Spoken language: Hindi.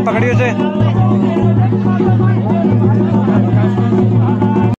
भाई पकड़ी उसे।